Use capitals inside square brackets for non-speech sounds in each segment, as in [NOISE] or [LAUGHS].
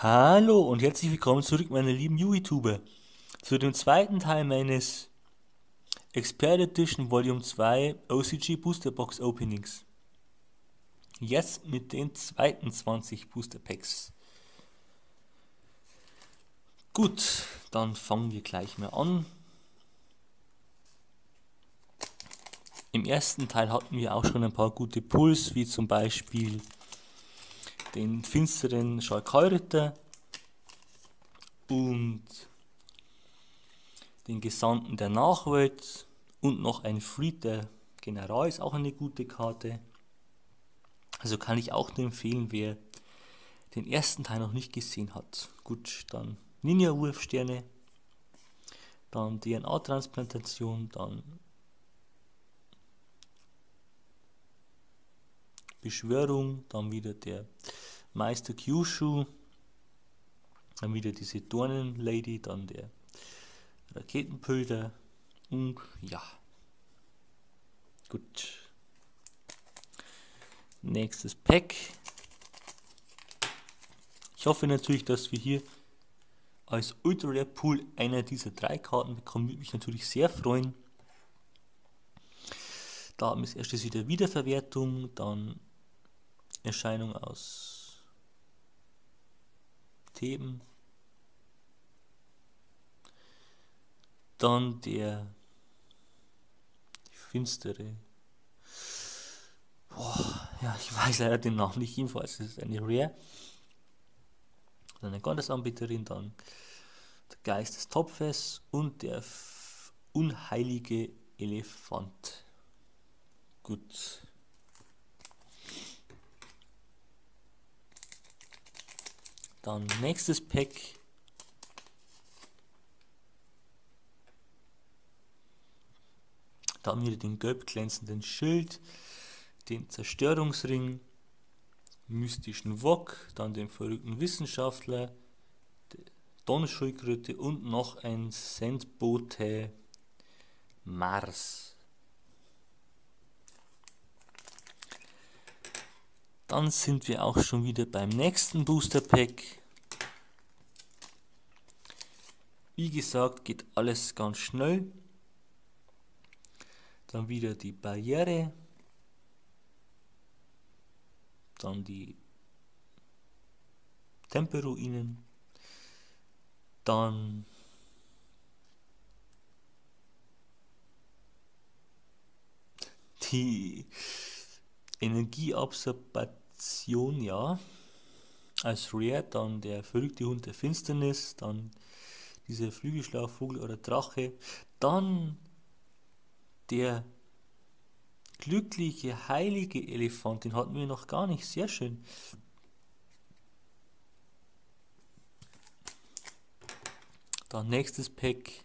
Hallo und herzlich willkommen zurück, meine lieben YouTuber, zu dem zweiten Teil meines Expert Edition Volume 2 OCG Booster Box Openings. Jetzt mit den zweiten 20 Booster Packs. Gut, dann fangen wir gleich mal an. Im ersten Teil hatten wir auch schon ein paar gute Pulls, wie zum Beispiel den finsteren Schalkheuritter und den Gesandten der Nachwelt und noch ein Fried der General ist auch eine gute Karte. Also kann ich auch nur empfehlen, wer den ersten Teil noch nicht gesehen hat. Gut, dann Ninja-Wurfsterne, dann DNA-Transplantation, dann Beschwörung, dann wieder der Meister Kyushu, dann wieder diese Dornenlady, dann der Raketenpulver und ja. Gut. Nächstes Pack. Ich hoffe natürlich, dass wir hier als Ultra Rare Pool einer dieser drei Karten bekommen. Würde mich natürlich sehr freuen. Da haben wir erstes wieder Wiederverwertung, dann Erscheinung aus Theben. Dann der finstere. Boah, ja, ich weiß leider den Namen nicht, jedenfalls ist eine Rare. Dann eine Gottesanbeterin, dann der Geist des Topfes und der unheilige Elefant. Gut. Dann nächstes Pack. Da haben wir den gelb glänzenden Schild, den Zerstörungsring, mystischen Wok, dann den verrückten Wissenschaftler, Donnerschildkröte und noch ein Sendbote Mars. Dann sind wir auch schon wieder beim nächsten Booster Pack. Wie gesagt, geht alles ganz schnell. Dann wieder die Barriere. Dann die Temperuinen. Dann die Energieabsorption, ja. Als Rare, dann der verrückte Hund der Finsternis, dann dieser Flügelschlauchvogel oder Drache, dann der glückliche, heilige Elefant, den hatten wir noch gar nicht, sehr schön. Dann nächstes Pack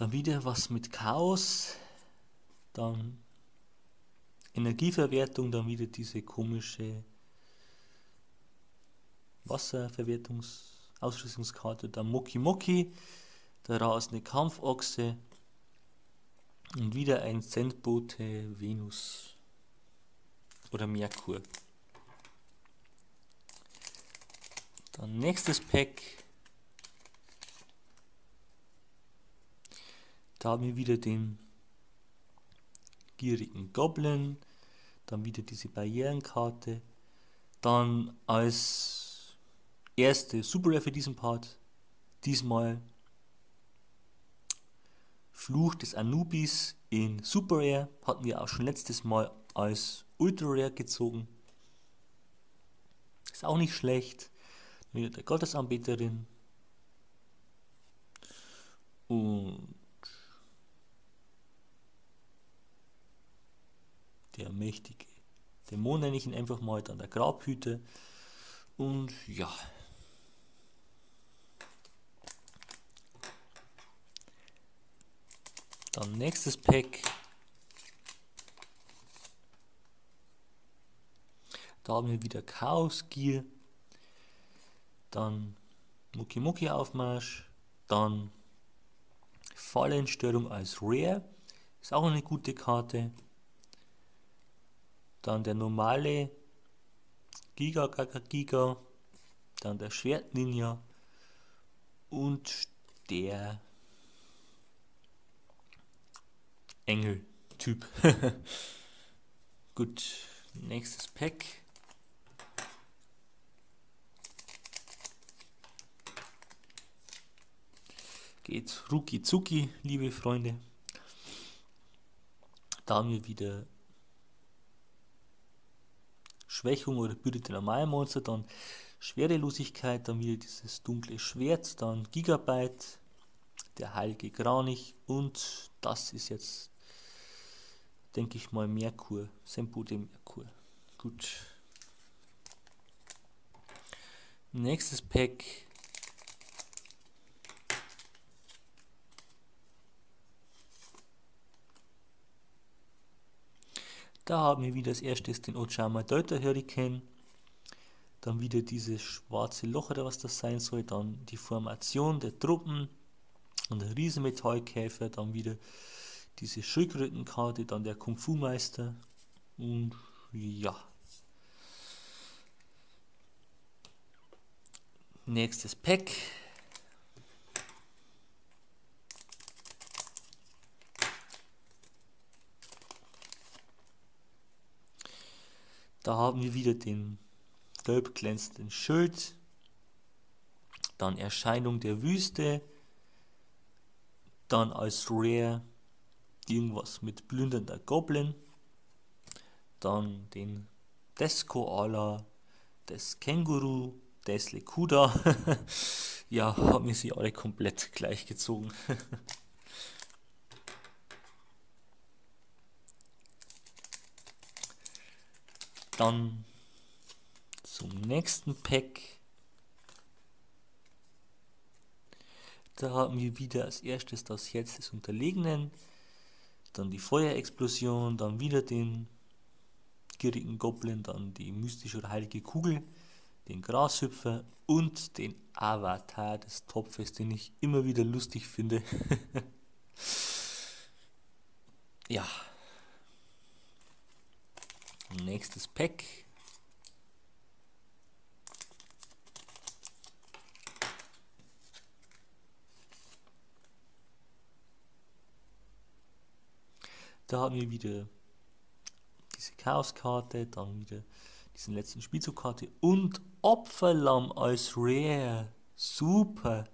Dann wieder was mit Chaos. Dann Energieverwertung, dann wieder diese komische Wasserverwertungsausrüstungskarte. Dann Moki Moki, der rasende Kampfochse und wieder ein Sendbote Venus oder Merkur. Dann nächstes Pack Da haben wir wieder den gierigen Goblin, dann wieder diese Barrierenkarte, dann als erste Super Rare für diesen Part, diesmal Fluch des Anubis in Super Rare, hatten wir auch schon letztes Mal als Ultra Rare gezogen. Ist auch nicht schlecht. Wieder der Gottesanbeterin. Und der mächtige Dämon nenne ich ihn einfach mal, dann der Grabhüter und ja. Dann nächstes Pack. Da haben wir wieder Chaos Gear. Dann Muki Muki Aufmarsch. Dann Fallenstörung als Rare. Ist auch eine gute Karte. Dann der normale Giga Gaga Giga, dann der Schwert Ninja und der Engel-Typ. [LAUGHS] Gut, nächstes Pack. Geht rucki zucki, liebe Freunde. Da haben wir wieder Schwächung oder Bürde der Normalmonster, dann Schwerelosigkeit, dann wieder dieses dunkle Schwert, dann Gigabyte, der heilige Kranich und das ist jetzt, denke ich mal, Merkur, Sempo de Merkur. Gut. Nächstes Pack. Da haben wir wieder als erstes den Ochama Delta Hurricane. Dann wieder dieses schwarze Loch oder was das sein soll. Dann die Formation der Truppen und der Riesenmetallkäfer. Dann wieder diese Schildkrötenkarte. Dann der Kung Fu Meister. Und ja. Nächstes Pack. Da haben wir wieder den gelb glänzenden Schild, dann Erscheinung der Wüste, dann als Rare irgendwas mit plündernder Goblin, dann den Deskoala, des Känguru, des Lekuda. [LAUGHS] ja, haben wir sie alle komplett gleich [LAUGHS] Dann zum nächsten Pack. Da haben wir wieder als erstes das Herz des Unterlegenen, dann die Feuerexplosion, dann wieder den gierigen Goblin, dann die mystische oder heilige Kugel, den Grashüpfer und den Avatar des Topfes, den ich immer wieder lustig finde. [LAUGHS] ja. Nächstes Pack. Da haben wir wieder diese Chaos-Karte, dann wieder diesen letzten Spielzugkarte und Opferlamm als Rare. Super.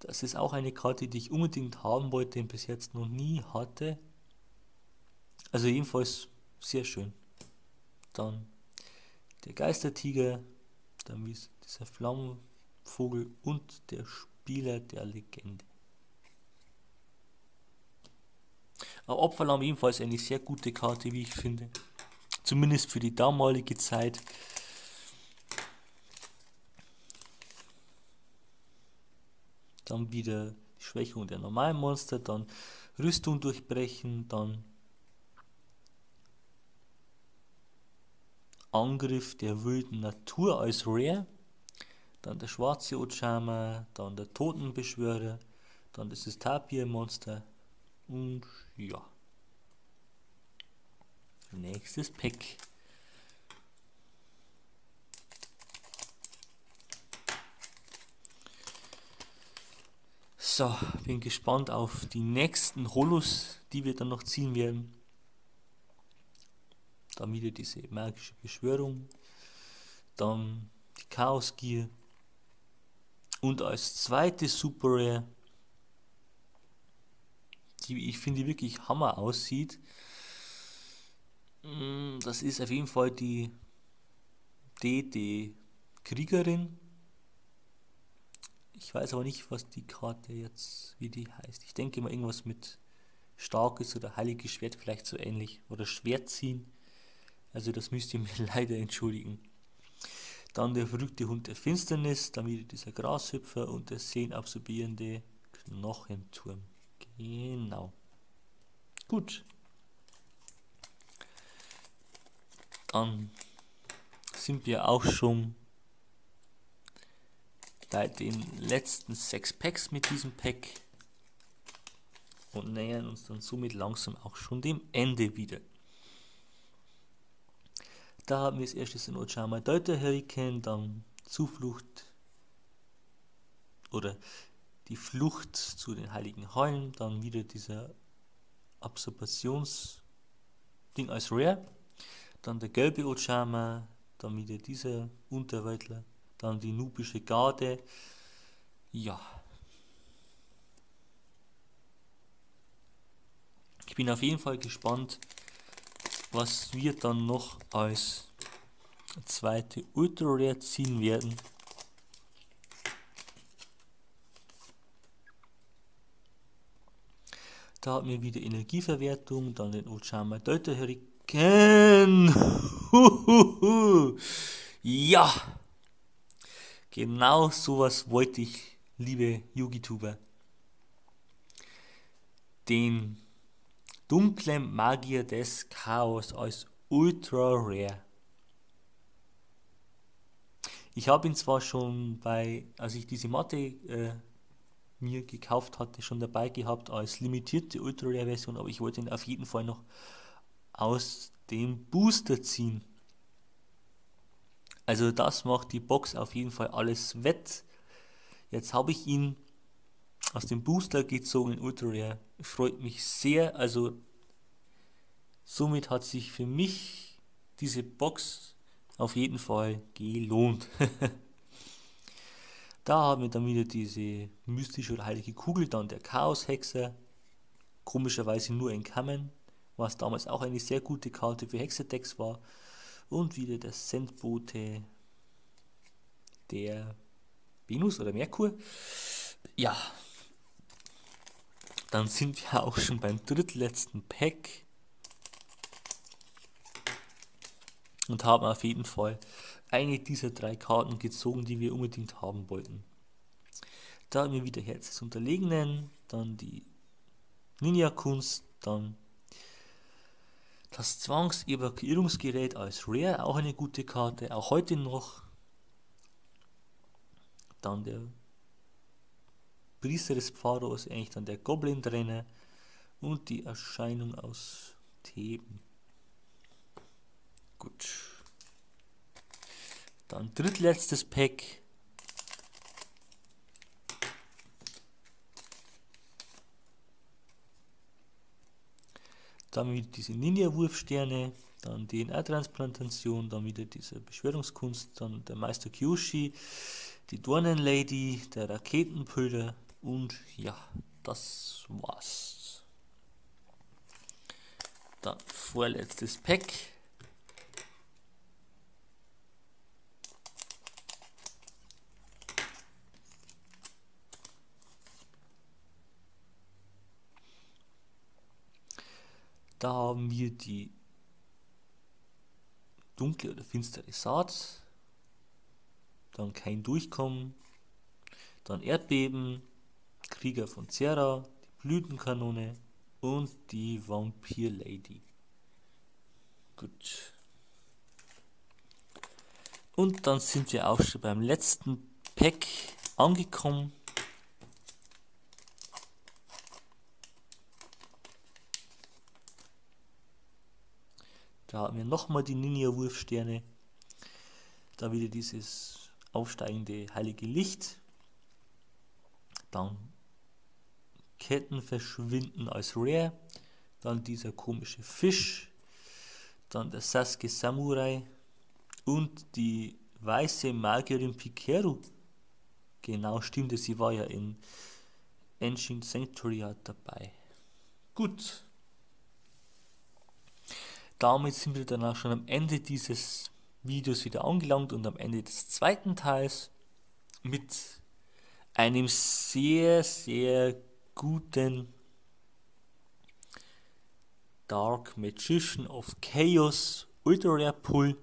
Das ist auch eine Karte, die ich unbedingt haben wollte und bis jetzt noch nie hatte. Also jedenfalls sehr schön. Dann der Geistertiger, dann dieser Flammenvogel und der Spieler der Legende. Aber Opferlamm ebenfalls eine sehr gute Karte, wie ich finde. Zumindest für die damalige Zeit. Dann wieder die Schwächung der normalen Monster, dann Rüstung durchbrechen, dann Angriff der wilden Natur als Rare, dann der schwarze Ochama, dann der Totenbeschwörer, dann das Tapir-Monster und ja. Nächstes Pack. So, bin gespannt auf die nächsten Holos, die wir dann noch ziehen werden. Dann wieder diese magische Beschwörung. Dann die Chaos Gear. Und als zweite Super Rare, die ich finde wirklich Hammer aussieht, mm, das ist auf jeden Fall die DD Kriegerin. Ich weiß aber nicht, was die Karte jetzt, wie die heißt. Ich denke mal irgendwas mit starkes oder heiliges Schwert, vielleicht so ähnlich. Oder Schwert ziehen. Also das müsst ihr mir [LAUGHS] leider entschuldigen. Dann der verrückte Hund der Finsternis, dann wieder dieser Grashüpfer und der sehenabsorbierende Knochenturm. Genau. Gut. Dann sind wir auch schon bei den letzten sechs Packs mit diesem Pack und nähern uns dann somit langsam auch schon dem Ende wieder. Da haben wir als erstes den Ochama Deuter Hurricane, dann Zuflucht oder die Flucht zu den heiligen Heulen, dann wieder dieser Absorptionsding als Rare, dann der gelbe Ochama, dann wieder dieser Unterweltler, dann die nubische Garde, ja. Ich bin auf jeden Fall gespannt, was wir dann noch als zweite Ultra Rare ziehen werden. Da haben wir wieder Energieverwertung, dann den Ochama Delta Hurricane. [LAUGHS] ja, genau sowas wollte ich, liebe Yugituber. Den dunklen Magier des Chaos als Ultra Rare. Ich habe ihn zwar schon bei, als ich diese Matte äh, mir gekauft hatte, schon dabei gehabt als limitierte Ultra Rare Version, aber ich wollte ihn auf jeden Fall noch aus dem Booster ziehen. Also das macht die Box auf jeden Fall alles wett. Jetzt habe ich ihn aus dem Booster gezogen in Ultra Rare. Freut mich sehr. Also somit hat sich für mich diese Box auf jeden Fall gelohnt. [LAUGHS] Da haben wir dann wieder diese mystische oder heilige Kugel, dann der Chaos-Hexer, komischerweise nur in Kammern, was damals auch eine sehr gute Karte für Hexerdecks war. Und wieder der Sendbote der Venus oder Merkur. Ja, dann sind wir [LAUGHS] auch schon beim drittletzten Pack und haben auf jeden Fall eine dieser drei Karten gezogen, die wir unbedingt haben wollten. Da haben wir wieder Herz des Unterlegenen, dann die Ninja-Kunst, dann das Zwangsevakuierungsgerät als Rare, auch eine gute Karte, auch heute noch. Dann der Priester des Pharos, eigentlich dann der Goblin-Trainer und die Erscheinung aus Theben. Gut. Dann drittletztes Pack. Dann wieder diese Ninja-Wurfsterne, dann DNA-Transplantation, dann wieder diese Beschwörungskunst, dann der Meister Kyoshi, die Dornenlady, der Raketenpulver und ja, das war's. Dann vorletztes Pack. Da haben wir die dunkle oder finstere Saat, dann kein Durchkommen, dann Erdbeben, Krieger von Zera, die Blütenkanone und die Vampir Lady. Gut. Und dann sind wir auch schon beim letzten Pack angekommen. Da haben wir nochmal die Ninja-Wurfsterne. Da wieder dieses aufsteigende heilige Licht. Dann Ketten verschwinden als Rare. Dann dieser komische Fisch. Dann der Sasuke Samurai. Und die weiße Magierin Pikeru. Genau, stimmt, sie war ja in Ancient Sanctuary dabei. Gut, damit sind wir dann auch schon am Ende dieses Videos wieder angelangt und am Ende des zweiten Teils mit einem sehr, sehr guten Dark Magician of Chaos Ultra Rare Pull.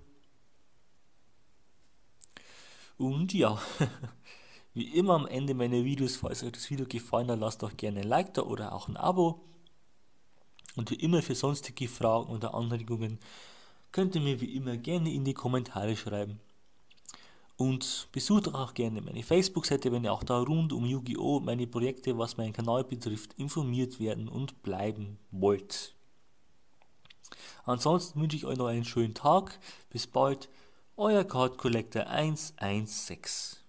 Und ja, [LAUGHS] wie immer am Ende meiner Videos, falls euch das Video gefallen hat, lasst doch gerne ein Like da oder auch ein Abo. Und wie immer für sonstige Fragen oder Anregungen könnt ihr mir wie immer gerne in die Kommentare schreiben. Und besucht auch gerne meine Facebook-Seite, wenn ihr auch da rund um Yu-Gi-Oh! meine Projekte, was meinen Kanal betrifft, informiert werden und bleiben wollt. Ansonsten wünsche ich euch noch einen schönen Tag. Bis bald. Euer Card Collector 116.